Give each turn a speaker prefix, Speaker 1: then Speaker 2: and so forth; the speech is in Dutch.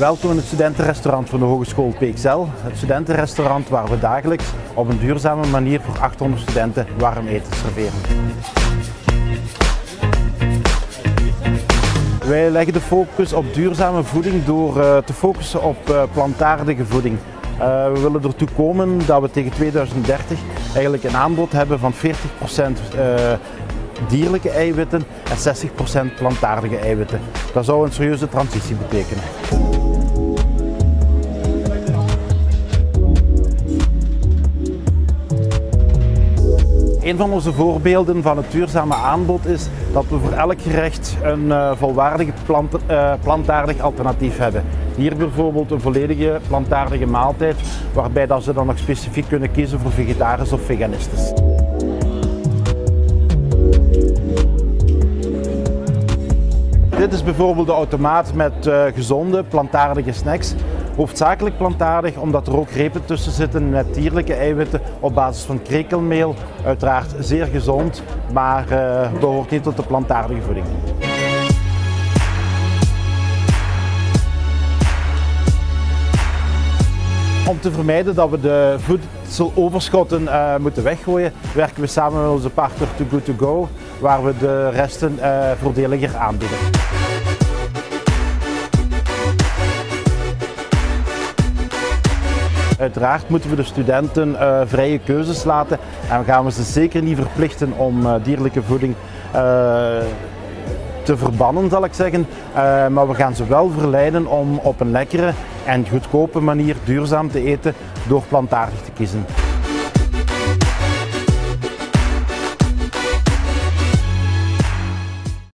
Speaker 1: Welkom in het studentenrestaurant van de Hogeschool PXL. Het studentenrestaurant waar we dagelijks op een duurzame manier voor 800 studenten warm eten serveren. Wij leggen de focus op duurzame voeding door eh, te focussen op eh, plantaardige voeding. Uh, we willen ertoe komen dat we tegen 2030 eigenlijk een aanbod hebben van 40% dierlijke eiwitten en 60% plantaardige eiwitten. Dat zou een serieuze transitie betekenen. Een van onze voorbeelden van het duurzame aanbod is dat we voor elk gerecht een uh, volwaardig plant, uh, plantaardig alternatief hebben. Hier bijvoorbeeld een volledige plantaardige maaltijd, waarbij dat ze dan nog specifiek kunnen kiezen voor vegetarisch of veganistisch. Dit is bijvoorbeeld de automaat met uh, gezonde plantaardige snacks. Hoofdzakelijk plantaardig omdat er ook repen tussen zitten met dierlijke eiwitten op basis van krekelmeel. Uiteraard zeer gezond, maar uh, behoort niet tot de plantaardige voeding. Om te vermijden dat we de voedseloverschotten uh, moeten weggooien, werken we samen met onze partner Too Good To Go, waar we de resten uh, voordeliger aanbieden. Uiteraard moeten we de studenten uh, vrije keuzes laten en gaan we ze zeker niet verplichten om uh, dierlijke voeding uh, te verbannen, zal ik zeggen. maar we gaan ze wel verleiden om op een lekkere en goedkope manier duurzaam te eten door plantaardig te kiezen.